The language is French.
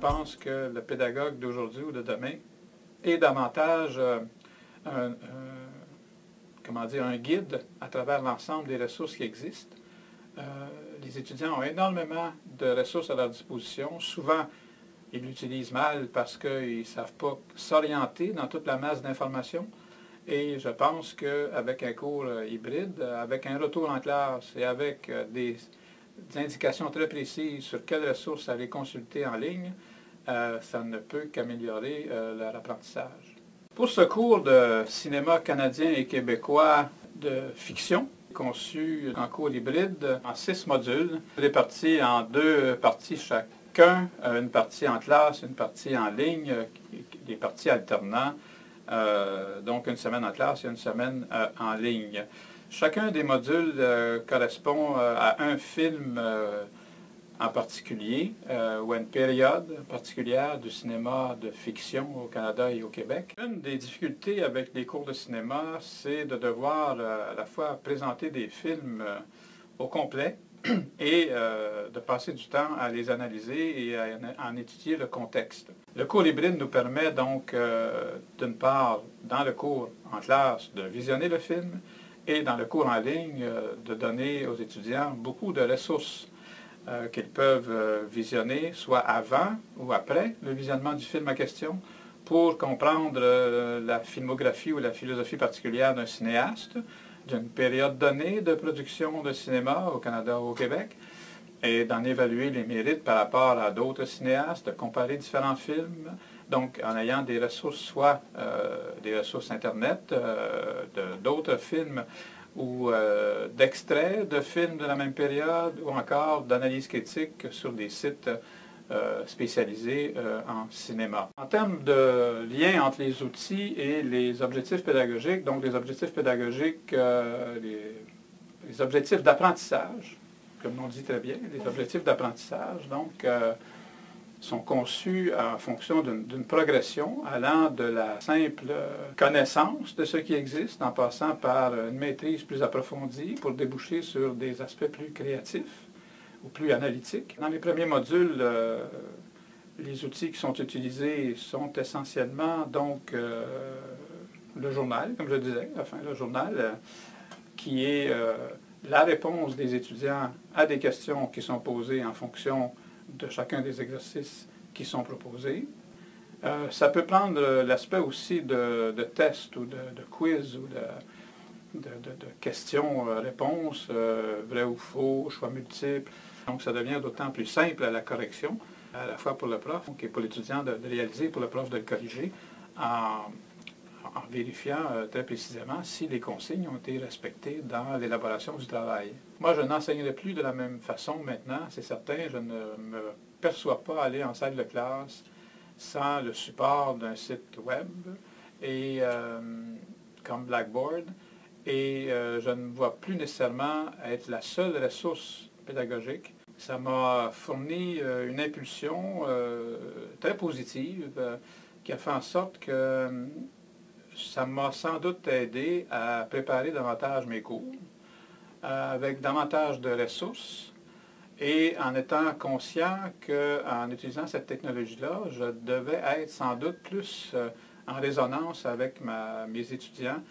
pense que le pédagogue d'aujourd'hui ou de demain est davantage euh, un, comment dire, un guide à travers l'ensemble des ressources qui existent. Euh, les étudiants ont énormément de ressources à leur disposition. Souvent, ils l'utilisent mal parce qu'ils ne savent pas s'orienter dans toute la masse d'informations. Et je pense qu'avec un cours euh, hybride, avec un retour en classe et avec des indications très précises sur quelles ressources aller consulter en ligne, euh, ça ne peut qu'améliorer euh, leur apprentissage. Pour ce cours de cinéma canadien et québécois de fiction, conçu en cours hybride en six modules, répartis en deux parties chacun, euh, une partie en classe, une partie en ligne, des parties alternants, donc une semaine en classe et une semaine en ligne. Chacun des modules correspond à un film en particulier, euh, ou à une période particulière du cinéma de fiction au Canada et au Québec. Une des difficultés avec les cours de cinéma, c'est de devoir euh, à la fois présenter des films euh, au complet et de passer du temps à les analyser et à en étudier le contexte. Le cours hybride nous permet donc, d'une part, dans le cours en classe, de visionner le film et dans le cours en ligne, de donner aux étudiants beaucoup de ressources euh, qu'ils peuvent euh, visionner, soit avant ou après le visionnement du film en question, pour comprendre euh, la filmographie ou la philosophie particulière d'un cinéaste, d'une période donnée de production de cinéma au Canada ou au Québec, et d'en évaluer les mérites par rapport à d'autres cinéastes, de comparer différents films, donc en ayant des ressources, soit des ressources Internet, d'autres films ou euh, d'extraits de films de la même période ou encore d'analyses critiques sur des sites euh, spécialisés euh, en cinéma. En termes de lien entre les outils et les objectifs pédagogiques, donc les objectifs pédagogiques, les, objectifs d'apprentissage, comme on dit très bien, les objectifs d'apprentissage, donc sont conçus en fonction d'une progression allant de la simple connaissance de ce qui existe en passant par une maîtrise plus approfondie pour déboucher sur des aspects plus créatifs ou plus analytiques. Dans les premiers modules, euh, les outils qui sont utilisés sont essentiellement donc euh, le journal, comme je disais, enfin le journal euh, qui est la réponse des étudiants à des questions qui sont posées en fonction de chacun des exercices qui sont proposés. Euh, ça peut prendre l'aspect aussi de, tests ou de, quiz ou de, questions-réponses, euh, vrai ou faux, choix multiples. Donc ça devient d'autant plus simple à la correction, à la fois pour le prof et pour l'étudiant de, réaliser, pour le prof de le corriger, vérifiant euh, très précisément si les consignes ont été respectées dans l'élaboration du travail. Moi, je n'enseignerai plus de la même façon maintenant, c'est certain. Je ne me perçois pas aller en salle de classe sans le support d'un site web et, euh, comme Blackboard. Et euh, je ne vois plus nécessairement être la seule ressource pédagogique. Ça m'a fourni une impulsion très positive qui a fait en sorte que ça m'a sans doute aidé à préparer davantage mes cours, euh, avec davantage de ressources, et en étant conscient qu'en utilisant cette technologie-là, je devais être sans doute plus euh, en résonance avec mes étudiants